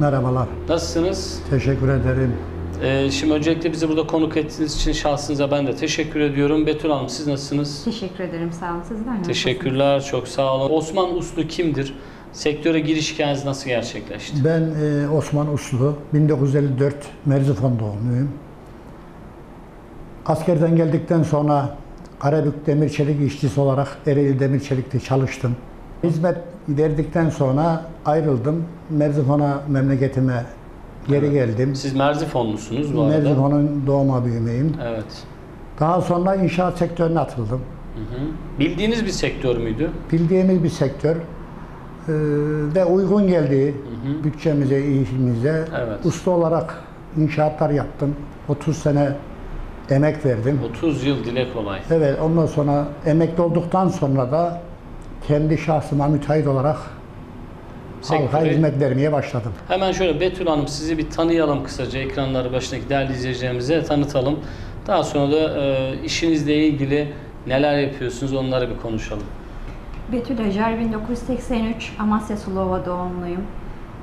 Merhabalar. Nasılsınız? Teşekkür ederim. Ee, şimdi öncelikle bizi burada konuk ettiğiniz için şahsınıza ben de teşekkür ediyorum. Betül Hanım siz nasılsınız? Teşekkür ederim. Sağ olun. Sizler nasılsınız? Teşekkürler, çok sağ olun. Osman Uslu kimdir? Sektöre giriş hikayeniz nasıl gerçekleşti? Ben e, Osman Uslu, 1954 Merzifon doğumluyum. Askerden geldikten sonra Karabük Demir Çelik işçisi olarak Ereğli Demir Çelik'te çalıştım. Hizmet verdikten sonra ayrıldım. Merzifon'a memleketime geri geldim. Siz Merzifonlusunuz bu arada. Merzifon'un doğma büyümeyim. Evet. Daha sonra inşaat sektörüne atıldım. Hı hı. Bildiğiniz bir sektör müydü? bildiğimiz bir sektör e, ve uygun geldi hı. bütçemize, işimize. Evet. Usta olarak inşaatlar yaptım. 30 sene emek verdim. 30 yıl dile kolay. Evet, ondan sonra emekli olduktan sonra da kendi şahsıma müteahhit olarak halka hizmet vermeye başladım. Hemen şöyle Betül Hanım sizi bir tanıyalım kısaca ekranları başındaki değerli izleyicilerimize tanıtalım. Daha sonra da e, işinizle ilgili neler yapıyorsunuz onları bir konuşalım. Betül Acar, 1983 Amasya Sulova doğumluyum.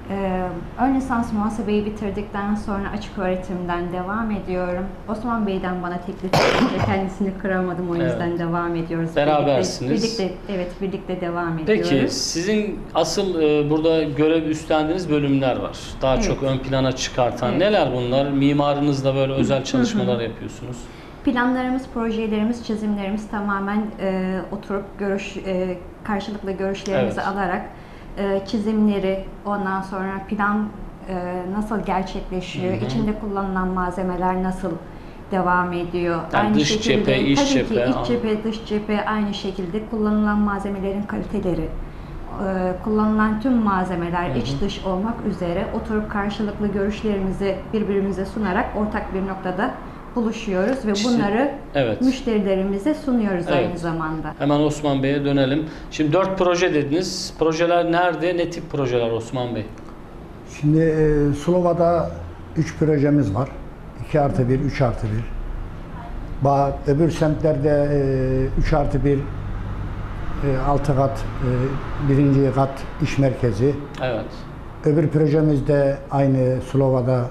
Ee, ön lisans muhasebeyi bitirdikten sonra açık öğretimden devam ediyorum. Osman Bey'den bana teklif edince kendisini kıramadım o yüzden Evet. devam ediyoruz. Berabersiniz. Birlikte, birlikte, evet birlikte devam ediyoruz. Peki sizin asıl e, burada görev üstlendiğiniz bölümler var. Daha Evet. çok ön plana çıkartan. Evet. Neler bunlar? Mimarınızla böyle özel çalışmalar yapıyorsunuz. Planlarımız, projelerimiz, çizimlerimiz tamamen e, oturup görüş e, karşılıklı görüşlerimizi Evet. alarak e, çizimleri, ondan sonra plan e, nasıl gerçekleşiyor, Hı hı. içinde kullanılan malzemeler nasıl devam ediyor. Yani dış cephe, iç tabii cephe, ki iç cephe, dış cephe aynı şekilde kullanılan malzemelerin kaliteleri, e, kullanılan tüm malzemeler Hı hı. iç dış olmak üzere oturup karşılıklı görüşlerimizi birbirimize sunarak ortak bir noktada buluşuyoruz ve bunları Evet. müşterilerimize sunuyoruz Evet. aynı zamanda. Hemen Osman Bey'e dönelim. Şimdi dört proje dediniz. Projeler nerede? Ne tip projeler Osman Bey? Şimdi e, Sulova'da 3 projemiz var. 2 artı 1, 3 artı 1. Ba öbür semtlerde 3 artı 1, 6 kat, e, birinci kat iş merkezi. Evet. Öbür projemizde aynı Sulova'da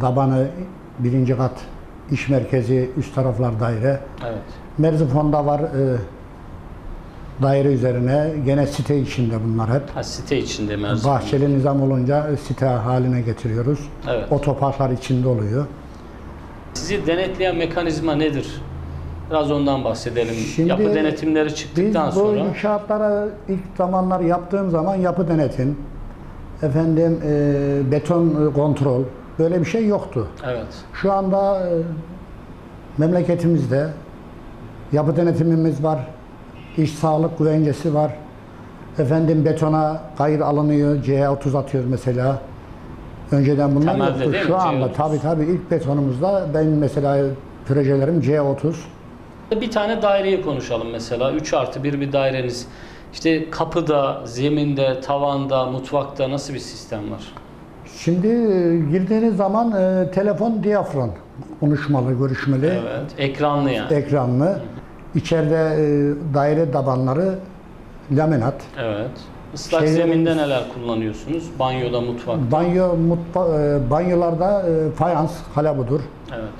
Dabanı birinci kat iş merkezi, üst taraflar daire. Evet. Merzifon'da var e, daire üzerine. Gene site içinde bunlar hep. Ha, site içinde Merzifon. Bahçeli nizam olunca site haline getiriyoruz. Evet. Otoparklar içinde oluyor. Sizi denetleyen mekanizma nedir? Biraz ondan bahsedelim. Şimdi Yapı denetimleri Biz çıktıktan bu sonra inşaatlara ilk zamanlar yaptığım zaman yapı denetim, efendim e, beton e, kontrol böyle bir şey yoktu. evet. Şu anda e, memleketimizde yapı denetimimiz var, iş sağlık güvencesi var. Efendim betona kayır alınıyor, C30 atıyor mesela. Önceden bunlar Temelde yoktu. Şu anda C30. tabii tabii ilk betonumuzda ben mesela projelerim C30. Bir tane daireyi konuşalım mesela. 3 artı 1 bir daireniz. İşte kapıda, zeminde, tavanda, mutfakta nasıl bir sistem var? Şimdi e, girdiğiniz zaman e, telefon diyafron konuşmalı, görüşmeli, Evet. Ekranlı yani. ekranlı. İçeride e, daire tabanları laminat. Evet. Islak Şeylerimiz- zeminde neler kullanıyorsunuz? Banyoda, mutfakta. Banyo mutfa e, banyolarda e, fayans kalabudur. Evet.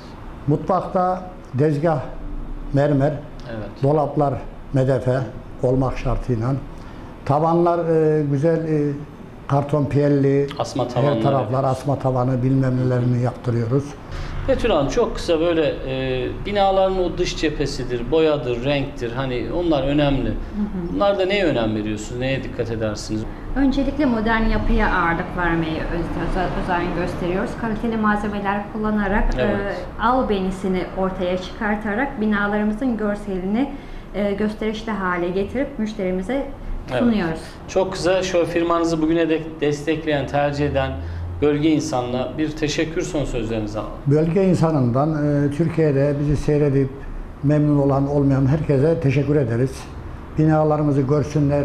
Mutfakta dezgah mermer, Evet. dolaplar medefe olmak şartıyla. Tavanlar e, güzel e, karton piyelli, Asma her tavanlar. taraflar asma tavanı bilmem nelerini yaptırıyoruz. Betül Hanım çok kısa böyle e, binaların o dış cephesidir, boyadır, renktir. Hani onlar önemli. Bunlarda neye önem veriyorsunuz? Neye dikkat edersiniz? Öncelikle modern yapıya ağırlık vermeye öz- özen- gösteriyoruz. Kaliteli malzemeler kullanarak Evet. e, al benisini ortaya çıkartarak binalarımızın görselini e, gösterişli hale getirip müşterimize Evet. sunuyoruz. Çok kısa şöyle firmanızı bugüne dek destekleyen, tercih eden bölge insanına bir teşekkür son sözlerinizi alalım. Bölge insanından e, Türkiye'de bizi seyredip memnun olan olmayan herkese teşekkür ederiz. Binalarımızı görsünler,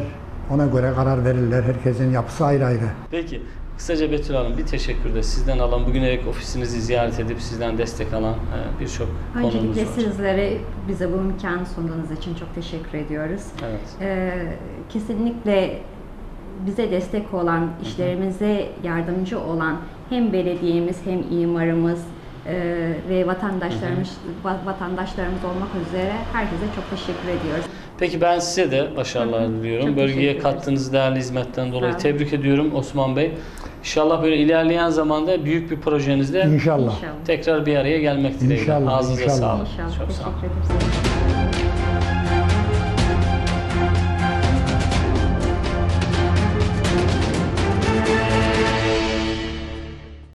ona göre karar verirler. Herkesin yapısı ayrı ayrı. Peki kısaca Betül Hanım bir teşekkür de sizden alan, bugüne dek ofisinizi ziyaret edip sizden destek alan e, birçok konumuz Öncelikle var. sizlere bize bu imkanı sunduğunuz için çok teşekkür ediyoruz. Evet. Ee, kesinlikle bize destek olan, işlerimize yardımcı olan hem belediyemiz hem imarımız e, ve vatandaşlarımız va- vatandaşlarımız olmak üzere herkese çok teşekkür ediyoruz. Peki ben size de başarılar diliyorum. Çok Bölgeye kattığınız değerli hizmetten dolayı tebrik ediyorum Osman Bey. İnşallah böyle ilerleyen zamanda büyük bir projenizde İnşallah. İnşallah. tekrar bir araya gelmek dileğiyle. İnşallah, Ağzınıza inşallah. sağlık. İnşallah. Çok sağ olun.